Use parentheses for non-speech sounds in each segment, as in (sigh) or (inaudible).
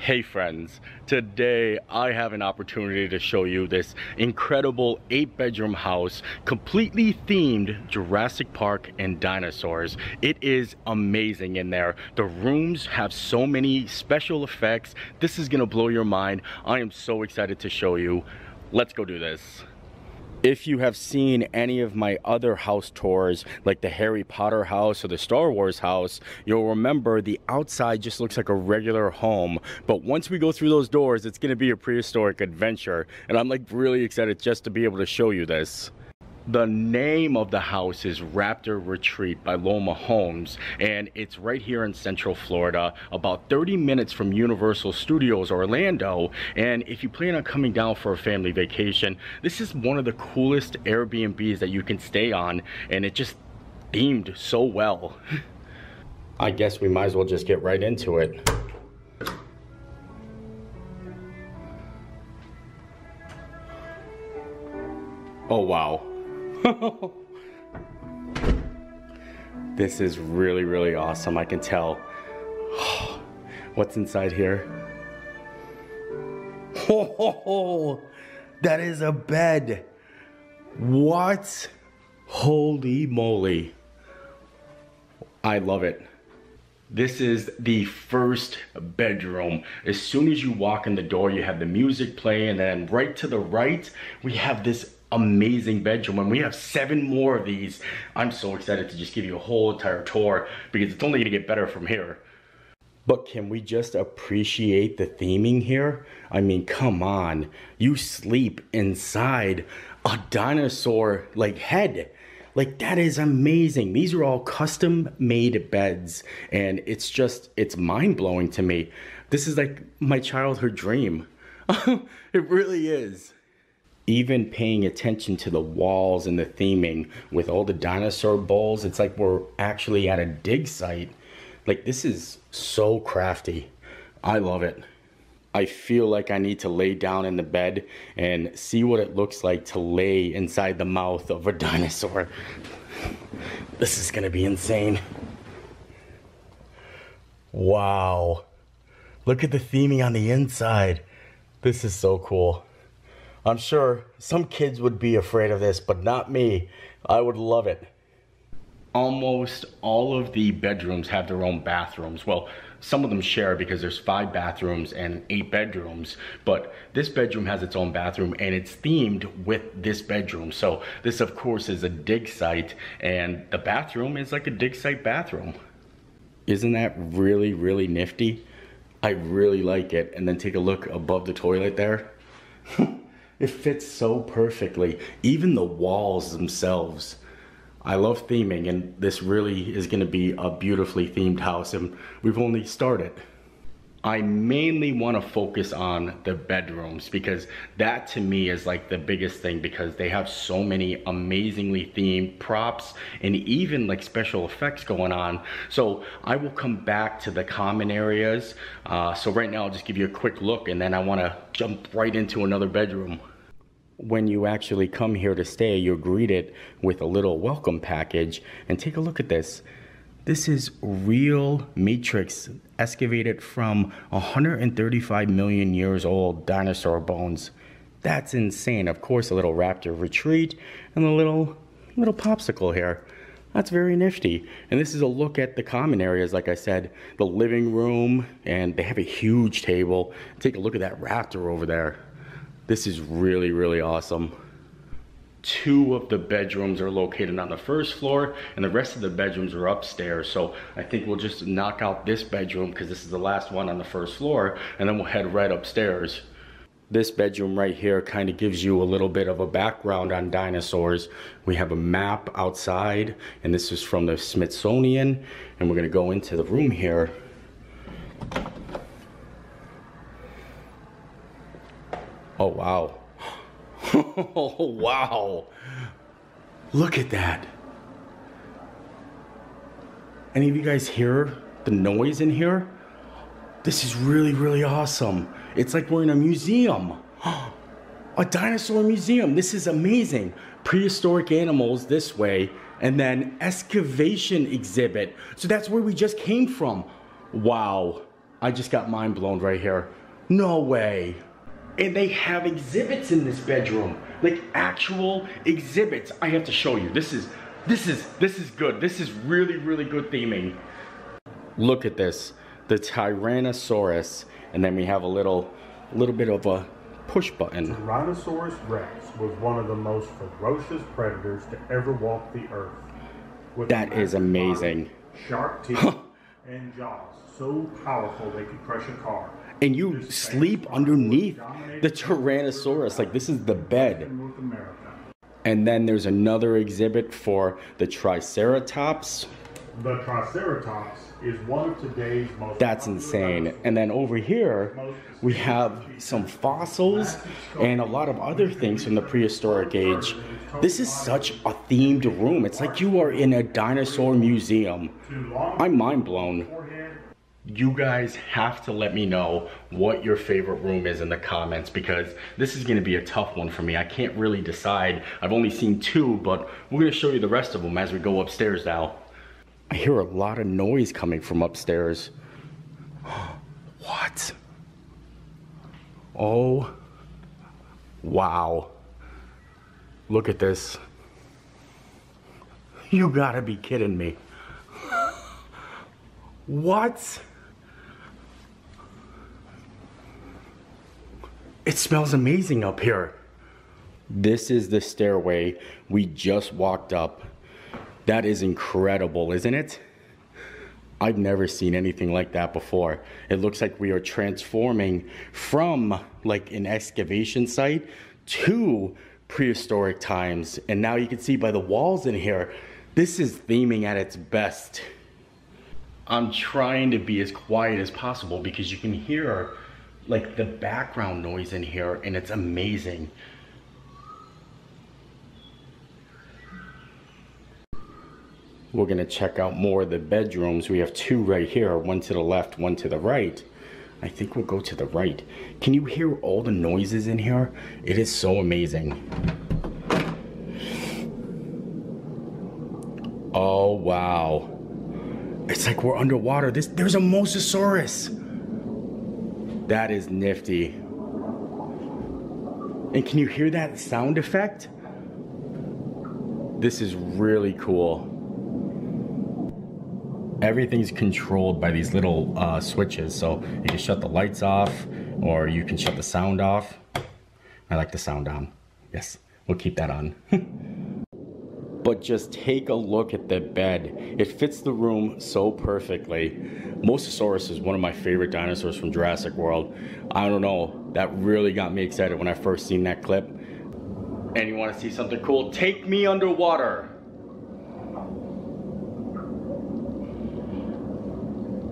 Hey friends, today I have an opportunity to show you this incredible eight bedroom house completely themed Jurassic Park and dinosaurs. It is amazing in there. The rooms have so many special effects. This is gonna blow your mind. I am so excited to show you. Let's go do this. If you have seen any of my other house tours, like the Harry Potter house or the Star Wars house, you'll remember the outside just looks like a regular home. But once we go through those doors, it's gonna be a prehistoric adventure. And I'm like really excited just to be able to show you this. The name of the house is Raptor Retreat by Loma Homes, and it's right here in Central Florida, about 30 minutes from Universal Studios Orlando. And if you plan on coming down for a family vacation, this is one of the coolest Airbnbs that you can stay on, and it just themed so well. (laughs) I guess we might as well just get right into it. Oh wow. (laughs) this is really, really awesome. I can tell. (sighs) What's inside here? Oh, (laughs) that is a bed. What? Holy moly. I love it. This is the first bedroom. As soon as you walk in the door, you have the music playing, and then right to the right, we have this amazing bedroom. And we have seven more of these i'm so excited to just give you a whole entire tour because it's only to get better from here. But can we just appreciate the theming here? I mean come on. You sleep inside a dinosaur like head. Like that is amazing. These are all custom made beds and it's just it's mind-blowing to me. This is like my childhood dream. (laughs) It really is even paying attention to the walls and the theming with all the dinosaur bowls, it's like we're actually at a dig site. Like this is so crafty. I love it. I feel like I need to lay down in the bed and see what it looks like to lay inside the mouth of a (laughs) dinosaur. This is gonna be insane. Wow. Look at the theming on the inside. This is so cool. I'm sure some kids would be afraid of this, but not me. I would love it. Almost all of the bedrooms have their own bathrooms. Well, some of them share because there's five bathrooms and eight bedrooms, but this bedroom has its own bathroom and it's themed with this bedroom. So this of course is a dig site and the bathroom is like a dig site bathroom. Isn't that really, really nifty? I really like it. And then take a look above the toilet there. (laughs) It fits so perfectly. Even the walls themselves. I love theming and this really is gonna be a beautifully themed house and we've only started. I mainly want to focus on the bedrooms because that to me is like the biggest thing because they have so many amazingly themed props and even like special effects going on. So I will come back to the common areas. Uh, so right now I'll just give you a quick look and then I want to jump right into another bedroom when you actually come here to stay, you're greeted with a little welcome package. And take a look at this. This is real matrix excavated from 135 million years old dinosaur bones. That's insane. Of course, a little raptor retreat and a little little popsicle here. That's very nifty. And this is a look at the common areas, like I said, the living room, and they have a huge table. Take a look at that raptor over there. This is really, really awesome. Two of the bedrooms are located on the first floor and the rest of the bedrooms are upstairs. So I think we'll just knock out this bedroom because this is the last one on the first floor and then we'll head right upstairs. This bedroom right here kind of gives you a little bit of a background on dinosaurs. We have a map outside and this is from the Smithsonian and we're gonna go into the room here Oh, wow. oh, (laughs) wow. Look at that. Any of you guys hear the noise in here? This is really, really awesome. It's like we're in a museum. (gasps) a dinosaur museum. This is amazing. Prehistoric animals this way, and then excavation exhibit. So that's where we just came from. Wow. I just got mind blown right here. No way. And they have exhibits in this bedroom. Like actual exhibits. I have to show you. This is this is this is good. This is really really good theming. Look at this. The Tyrannosaurus and then we have a little little bit of a push button. Tyrannosaurus rex was one of the most ferocious predators to ever walk the earth. That is amazing. Body, sharp (laughs) teeth and jaws so powerful they could crush a car. And you sleep underneath the Tyrannosaurus. Like this is the bed. And then there's another exhibit for the Triceratops. The Triceratops is one of today's most That's insane. And then over here, we have some fossils and a lot of other things from the prehistoric age. This is such a themed room. It's like you are in a dinosaur museum. I'm mind blown. You guys have to let me know what your favorite room is in the comments because this is gonna be a tough one for me. I can't really decide. I've only seen two, but we're gonna show you the rest of them as we go upstairs now. I hear a lot of noise coming from upstairs. (gasps) what? Oh, wow. Look at this. You gotta be kidding me. (gasps) what? It smells amazing up here. This is the stairway we just walked up. That is incredible, isn't it? I've never seen anything like that before. It looks like we are transforming from like an excavation site to prehistoric times. And now you can see by the walls in here, this is theming at its best. I'm trying to be as quiet as possible because you can hear like the background noise in here and it's amazing. We're gonna check out more of the bedrooms. We have two right here, one to the left, one to the right. I think we'll go to the right. Can you hear all the noises in here? It is so amazing. Oh, wow. It's like we're underwater. This, there's a Mosasaurus. That is nifty. And can you hear that sound effect? This is really cool. Everything's controlled by these little uh, switches. So you can shut the lights off or you can shut the sound off. I like the sound on. Yes, we'll keep that on. (laughs) but just take a look at the bed. It fits the room so perfectly. Mosasaurus is one of my favorite dinosaurs from Jurassic World. I don't know, that really got me excited when I first seen that clip. And you wanna see something cool? Take me underwater.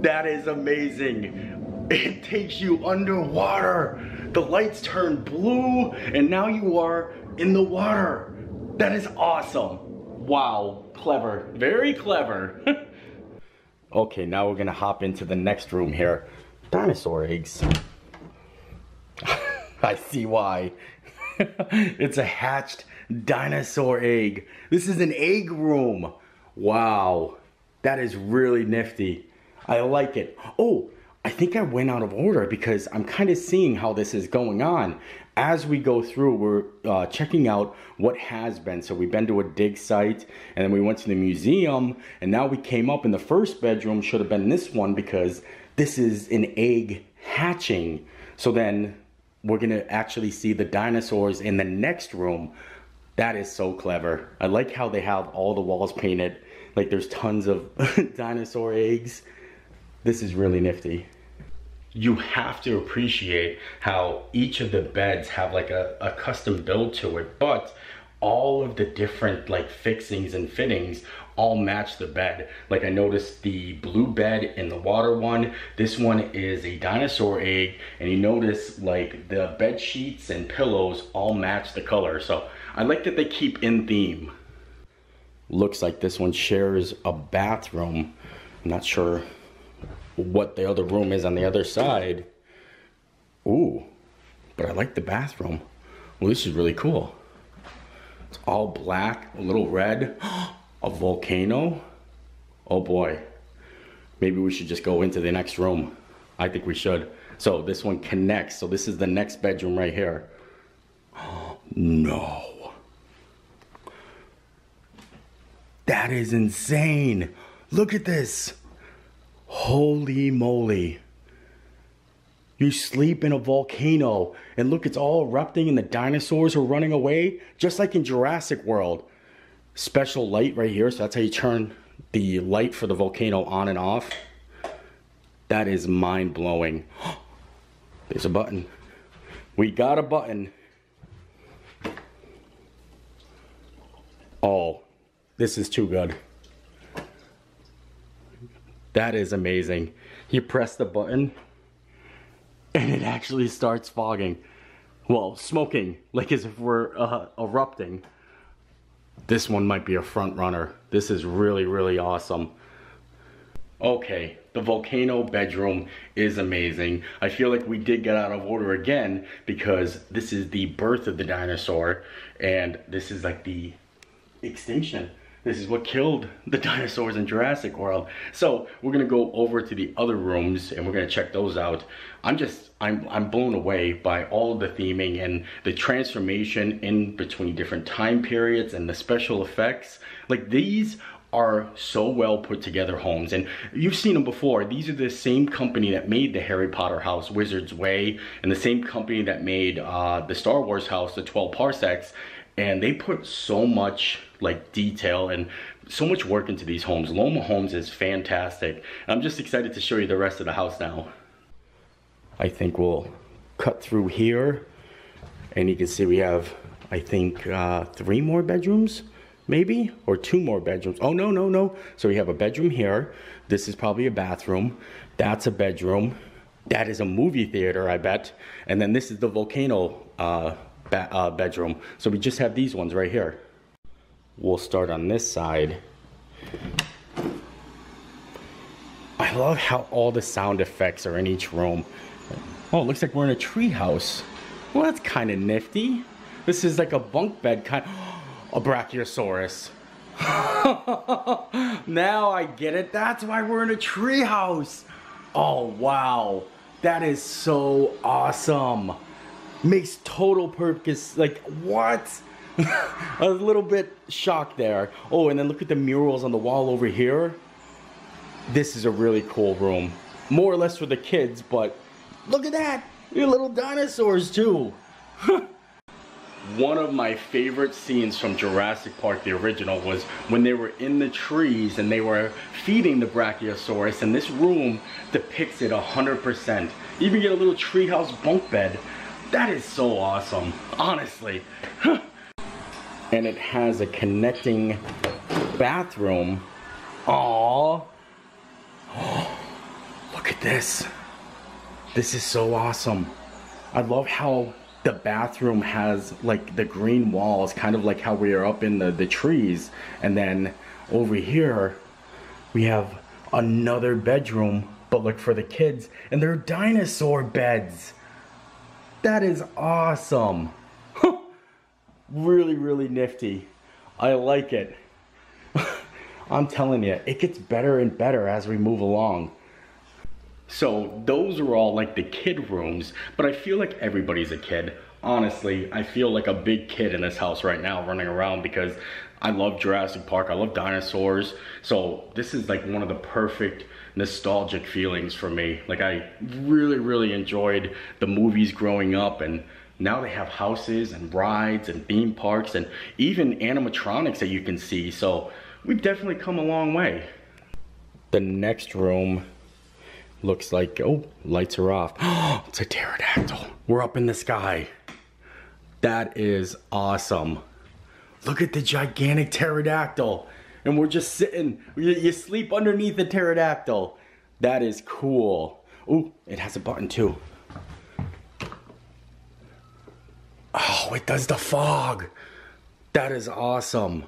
That is amazing. It takes you underwater. The lights turn blue and now you are in the water. That is awesome. Wow, clever, very clever. (laughs) okay, now we're gonna hop into the next room here. Dinosaur eggs. (laughs) I see why. (laughs) it's a hatched dinosaur egg. This is an egg room. Wow, that is really nifty. I like it. Oh, I think I went out of order because I'm kind of seeing how this is going on as we go through, we're uh, checking out what has been. So we've been to a dig site and then we went to the museum and now we came up in the first bedroom should have been this one because this is an egg hatching. So then we're gonna actually see the dinosaurs in the next room. That is so clever. I like how they have all the walls painted. Like there's tons of (laughs) dinosaur eggs. This is really nifty you have to appreciate how each of the beds have like a, a custom build to it, but all of the different like fixings and fittings all match the bed. Like I noticed the blue bed in the water one, this one is a dinosaur egg, and you notice like the bed sheets and pillows all match the color. So I like that they keep in theme. Looks like this one shares a bathroom. I'm not sure what the other room is on the other side. Ooh, but I like the bathroom. Well, this is really cool. It's all black, a little red, (gasps) a volcano. Oh boy, maybe we should just go into the next room. I think we should. So this one connects. So this is the next bedroom right here. (gasps) No. That is insane. Look at this. Holy moly. You sleep in a volcano and look, it's all erupting and the dinosaurs are running away, just like in Jurassic World. Special light right here, so that's how you turn the light for the volcano on and off. That is mind blowing. (gasps) There's a button. We got a button. Oh, this is too good. That is amazing. You press the button and it actually starts fogging. Well, smoking, like as if we're uh, erupting. This one might be a front runner. This is really, really awesome. Okay, the volcano bedroom is amazing. I feel like we did get out of order again because this is the birth of the dinosaur and this is like the extinction. This is what killed the (laughs) dinosaurs in Jurassic World. So we're gonna go over to the other rooms and we're gonna check those out. I'm just, I'm, I'm blown away by all the theming and the transformation in between different time periods and the special effects. Like these are so well put together homes and you've seen them before these are the same company that made the harry potter house wizard's way and the same company that made uh, the star wars house the 12 parsecs and they put so much like detail and so much work into these homes. Loma homes is fantastic. I'm just excited to show you the rest of the house now. I think we'll cut through here and you can see we have i think uh, three more bedrooms maybe or two more bedrooms. Oh no no no. So we have a bedroom here. This is probably a bathroom. That's a bedroom. That is a movie theater i bet. And then this is the volcano uh, uh, bedroom so we just have these ones right here we'll start on this side i love how all the sound effects are in each room oh it looks like we're in a tree house well that's kind of nifty this is like a bunk bed kind (gasps) a Brachiosaurus. (laughs) now I get it. That's why we're in a treehouse. Oh, wow. That is so awesome. Makes total purpose. Like, what? (laughs) a little bit shocked there. Oh, and then look at the murals on the wall over here. This is a really cool room. More or less for the kids, but look at that. Your little dinosaurs, too. (laughs) one of my favorite scenes from Jurassic Park, the original, was when they were in the trees and they were feeding the Brachiosaurus, and this room depicts it 100%. Even get a little treehouse bunk bed. That is so awesome, honestly. (laughs) and it has a connecting bathroom. Aww. (gasps) Look at this. This is so awesome. I love how the bathroom has like the green walls, kind of like how we are up in the, the trees. And then over here, we have another bedroom, but look for the kids, and they're dinosaur beds. That is awesome. (laughs) really, really nifty. I like it. (laughs) I'm telling you, it gets better and better as we move along. So those are all like the kid rooms, but I feel like everybody's a kid. Honestly, I feel like a big kid in this house right now running around because I love Jurassic Park, I love dinosaurs. So this is like one of the perfect nostalgic feelings for me. Like I really, really enjoyed the movies growing up and now they have houses and rides and theme parks and even animatronics that you can see. So we've definitely come a long way. The next room looks like, oh, lights are off. (gasps) it's a pterodactyl. We're up in the sky. That is awesome. Look at the gigantic pterodactyl. And we're just sitting, you, sleep underneath the pterodactyl. That is cool. Oh, it has a button too. Oh, it does the fog. That is awesome.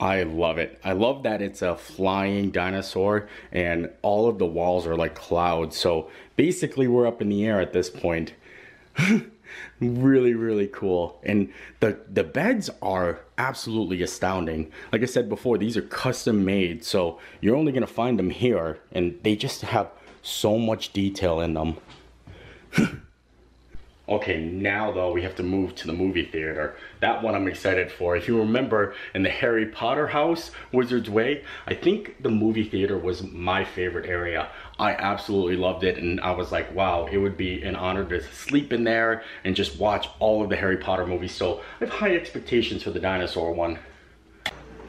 I love it. I love that it's a flying dinosaur and all of the walls are like clouds. So basically we're up in the air at this point. (laughs) really, really cool. And the, the beds are absolutely astounding. Like I said before, these are custom made. So you're only gonna find them here and they just have so much detail in them. Okay, now though, we have to move to the movie theater. That one I'm excited for. If you remember in the Harry Potter house, Wizard's Way, I think the movie theater was my favorite area. I absolutely loved it and I was like, wow, it would be an honor to sleep in there and just watch all of the Harry Potter movies. So I have high expectations for the dinosaur one.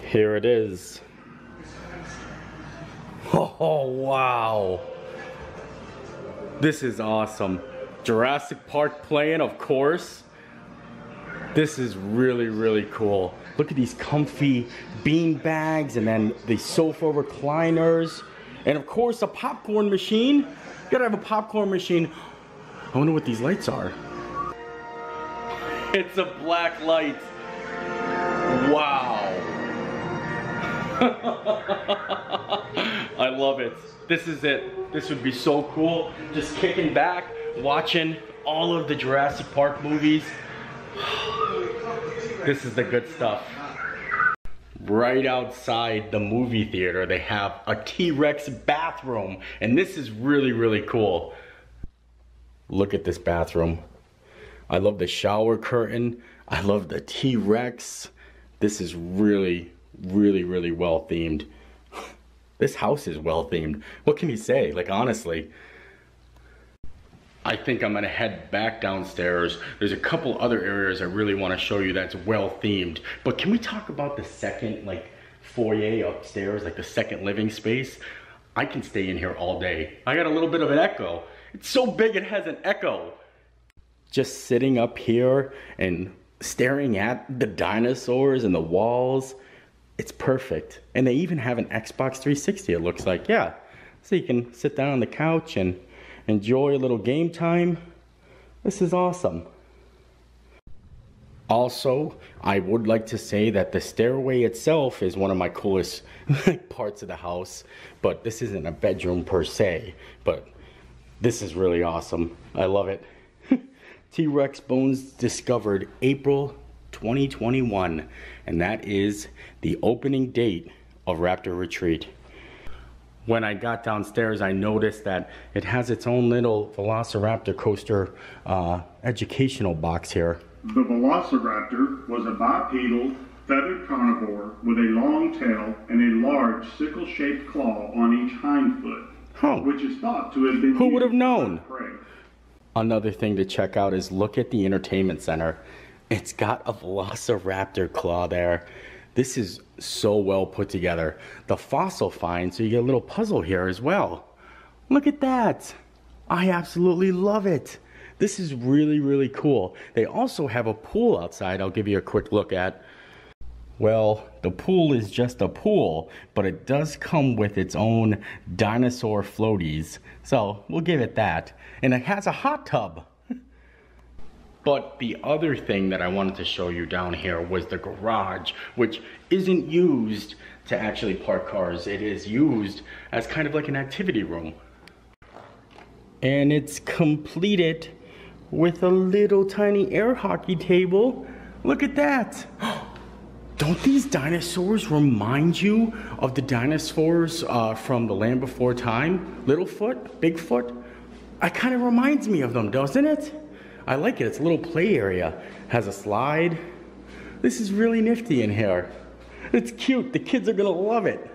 Here it is. (laughs) Oh, wow. This is awesome. Jurassic Park playing, of course. This is really, really cool. Look at these comfy bean bags and then the sofa recliners. And of course, a popcorn machine. You gotta have a popcorn machine. I wonder what these lights are. It's a black light. Wow. (laughs) I love it. This is it. This would be so cool. Just kicking back, watching all of the Jurassic Park movies. (sighs) This is the good stuff. Right outside the movie theater, they have a T-Rex bathroom. And this is really, really cool. Look at this bathroom. I love the shower curtain. I love the T-Rex. This is really, really, really well themed. (sighs) This house is well themed. What can you say? Like, honestly. I think I'm gonna head back downstairs. There's a couple other areas I really wanna show you that's well themed. But can we talk about the second, like, foyer upstairs, like the second living space? I can stay in here all day. I got a little bit of an echo. It's so big it has an echo. Just sitting up here and staring at the dinosaurs and the walls it's perfect. And they even have an Xbox 360, it looks like. Yeah. So you can sit down on the couch and enjoy a little game time. This is awesome. Also, I would like to say that the stairway itself is one of my coolest (laughs) parts of the house, but this isn't a bedroom per se, but this is really awesome. I love it. (laughs) T-Rex bones discovered April 2021, and that is the opening date of Raptor Retreat. When I got downstairs, I noticed that it has its own little Velociraptor coaster uh, educational box here. The Velociraptor was a bipedal, feathered carnivore with a long tail and a large sickle-shaped claw on each hind foot, huh. which is thought to have been Who would have known? Another thing to check out is look at the entertainment center. It's got a velociraptor claw there. This is so well put together. The fossil find, so you get a little puzzle here as well. Look at that. I absolutely love it. This is really, really cool. They also have a pool outside I'll give you a quick look at. Well, the pool is just a pool, but it does come with its own dinosaur floaties. So we'll give it that. And it has a hot tub. But the other thing that I wanted to show you down here was the garage, which isn't used to actually park cars. It is used as kind of like an activity room. And it's completed with a little tiny air hockey table. Look at that. (gasps) Don't these dinosaurs remind you of the dinosaurs uh, from the land before time? Littlefoot, Bigfoot? It kind of reminds me of them, doesn't it? I like it. It's a little play area. Has a slide. This is really nifty in here. It's cute. The kids are gonna love it.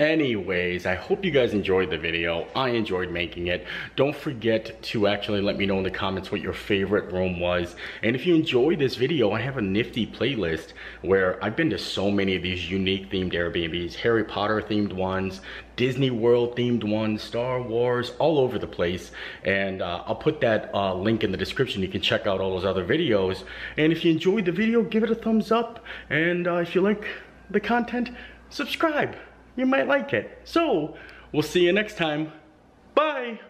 Anyways, I hope you guys enjoyed the video. I enjoyed making it. Don't forget to actually let me know in the comments what your favorite room was. And if you enjoyed this video, I have a nifty playlist where I've been to so many of these unique themed Airbnbs, Harry Potter themed ones, Disney World themed ones, Star Wars, all over the place. And uh, I'll put that uh, link in the description. You can check out all those other videos. And if you enjoyed the video, give it a thumbs up. And uh, if you like the content, subscribe you might like it. So, we'll see you next time. Bye!